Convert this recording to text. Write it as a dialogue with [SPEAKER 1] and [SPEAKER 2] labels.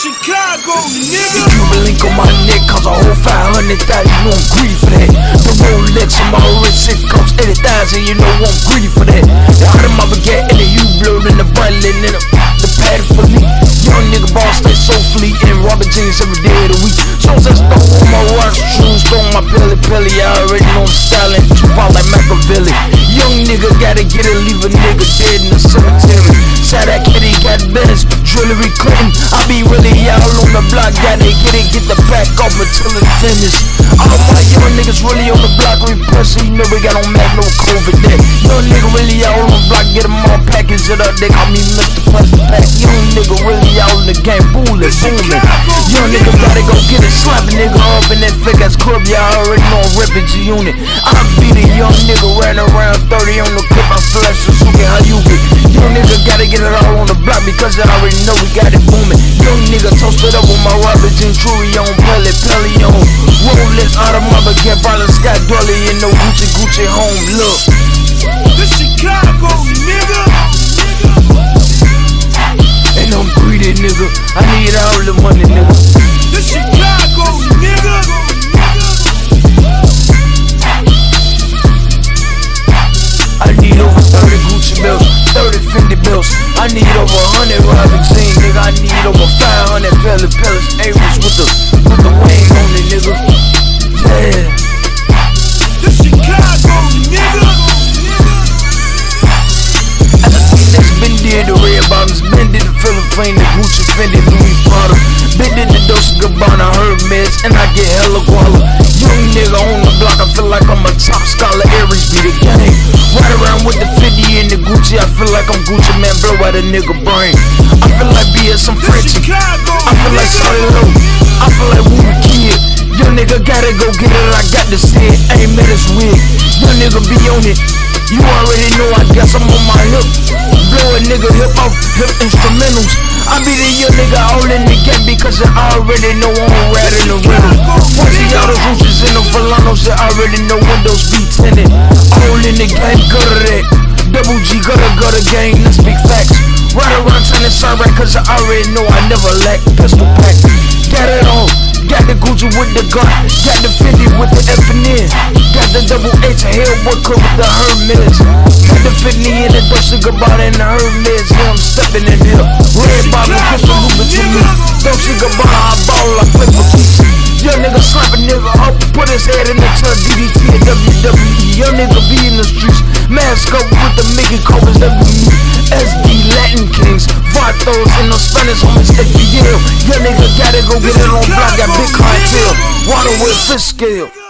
[SPEAKER 1] Chicago, nigga.
[SPEAKER 2] Cuban link on my neck, cause a whole 500,000, you I'm greedy for that. The Rolex on my wrist, it costs 80,000, you know I'm greedy for that. The of my baguette, and the Hublot, and the butler, and the, the pad for me. Young nigga boss, stay so fleet, and Robin jeans every day of the week. So just throw on my watch, shoes, throw my Pelle Pelle, I already know I'm styling, Tupac like Machiavelli. Young nigga gotta get it, leave a nigga dead in the cemetery. Shout that kitty, got Benz, jewelry Clinton. Be really out on the block, gotta get it, get the back off until it's finished. All my young niggas really on the block, repressing, you know we got on Mac, no COVID that. Young nigga really out on the block, get them all packaged it up, they call me Mr. Plastic Pack. Young nigga really out in the game, booming, booming. Young nigga gotta go get it, slap a nigga up in that fake ass club, y'all already know I'm ripping G unit. I be the young nigga running around 30 on the clip, I flash Suzuki, how you? Young nigga gotta get it all on the block because I already know we got it booming. Young nigga toasted up with my Robin Jean Truly on Pelle Pelle on. Rolex out of my baguette, Brian Scott Dolly in the Gucci Gucci home. Look,
[SPEAKER 1] The Chicago, nigga.
[SPEAKER 2] and I'm greedy, nigga. I need all the money, I need over 100 Robin Jean, nigga. I need over 500 Pelle Pelles Aries with the with the wing on it, nigga. Yeah.
[SPEAKER 1] The Chicago, nigga.
[SPEAKER 2] Did the red bottoms, been did the Philipp Plein, the Gucci, Fendi, Louis Prada. Been did the Dolce Gabbana, Hermes, and I get hella guala. Young nigga on the block, I feel like I'm a top scholar, Aries be the game. Ride around with the 50 and the Gucci, I feel like I'm Gucci, man, a nigga brain. I feel like BS, I'm
[SPEAKER 1] The
[SPEAKER 2] French. I feel like. Charlie Low. I feel like were kid. Young nigga gotta go get it, I got to see it. Ain't met his wig. Young nigga be on it. You already know I guess I'm on my hip. Blow a nigga hip off hip instrumentals. I be the young nigga all in the game because I already know I'm a rat in the rhythm. Once the autos, roaches in the Volanos, I already know windows be tinted. All in the game, gutter that. Double G, gutter, gutter gang, let's speak facts. Ride around trying to sound right cause I already know I never lack pistol pack. Got it all. Got the Gucci with the gun, got the Fendi with the F and N, got the double H Hellboy coat with the Hermes, got the Fendi and the Dolce Gabbana and the Hermes. Up, put his head in the tub, DDT and WWE. Young nigga be in the streets, mask up with the Mickey Cobras that be me. SD Latin Kings, Vatos and the Spanish homies APL. Young nigga gotta go get it on block, got big clientele. Water with fish scale.